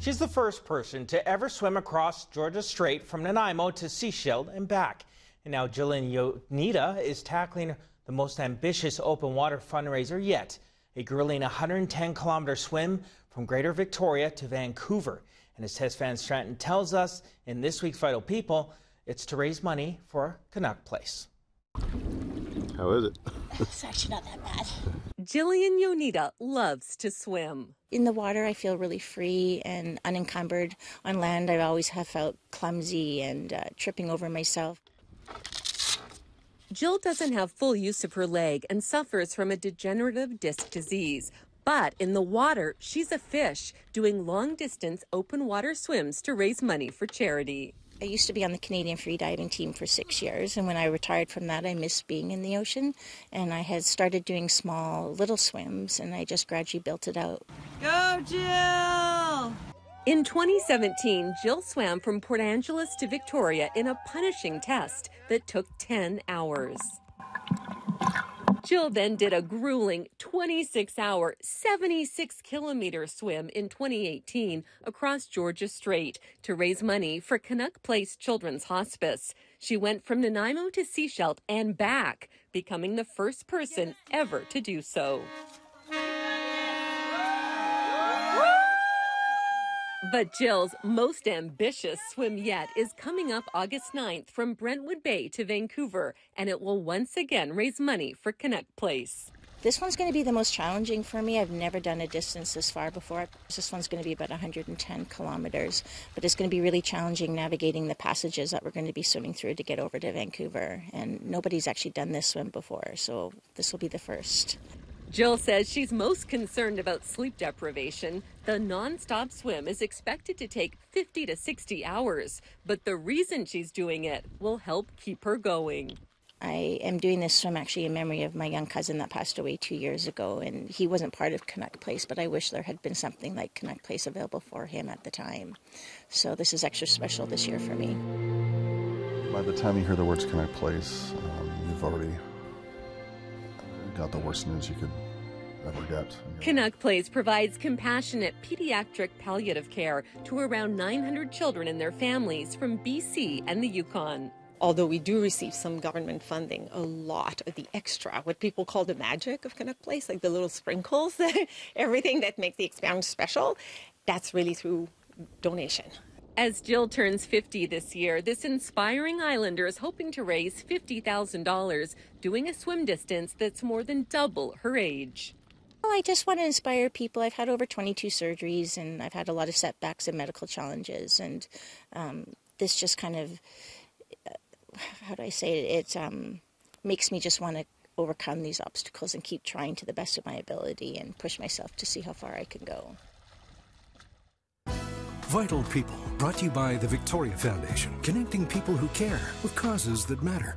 She's the first person to ever swim across Georgia Strait from Nanaimo to Sechelt and back. And now Jillian Yoneda is tackling the most ambitious open water fundraiser yet, a grueling 110 kilometer swim from Greater Victoria to Vancouver. And as Tess Van Straaten tells us in this week's Vital People, it's to raise money for Canuck Place. How is it? it's actually not that bad. Jillian Yoneda loves to swim. In the water, I feel really free and unencumbered. On land, I always have felt clumsy and uh, tripping over myself. Jill doesn't have full use of her leg and suffers from a degenerative disc disease. But in the water, she's a fish doing long distance open water swims to raise money for charity. I used to be on the Canadian freediving team for six years, and when I retired from that, I missed being in the ocean. And I had started doing small little swims, and I just gradually built it out. Go, Jill! In 2017, Jill swam from Port Angeles to Victoria in a punishing test that took 10 hours. Jill then did a grueling 26 hour, 76 kilometer swim in 2018 across Georgia Strait to raise money for Canuck Place Children's Hospice. She went from Nanaimo to Sechelt and back, becoming the first person ever to do so. But Jill's most ambitious swim yet is coming up August 9th from Brentwood Bay to Vancouver, and it will once again raise money for Canuck Place. This one's going to be the most challenging for me. I've never done a distance this far before. This one's going to be about 110 kilometers, but it's going to be really challenging navigating the passages that we're going to be swimming through to get over to Vancouver. And nobody's actually done this swim before, so this will be the first. Jill says she's most concerned about sleep deprivation. The nonstop swim is expected to take 50 to 60 hours, but the reason she's doing it will help keep her going. I am doing this swim actually in memory of my young cousin that passed away two years ago, and he wasn't part of Canuck Place, but I wish there had been something like Canuck Place available for him at the time. So this is extra special this year for me. By the time you hear the words Canuck Place, um, you've already got the worst news you could ever get. Canuck Place provides compassionate pediatric palliative care to around 900 children and their families from BC and the Yukon. Although we do receive some government funding, a lot of the extra, what people call the magic of Canuck Place, like the little sprinkles, everything that makes the experience special, that's really through donation. As Jill turns 50 this year, this inspiring islander is hoping to raise $50,000 doing a swim distance that's more than double her age. Well, I just want to inspire people. I've had over 22 surgeries and I've had a lot of setbacks and medical challenges. And um, this just kind of, uh, how do I say it? It um, makes me just want to overcome these obstacles and keep trying to the best of my ability and push myself to see how far I can go. Vital People, brought to you by the Victoria Foundation, connecting people who care with causes that matter.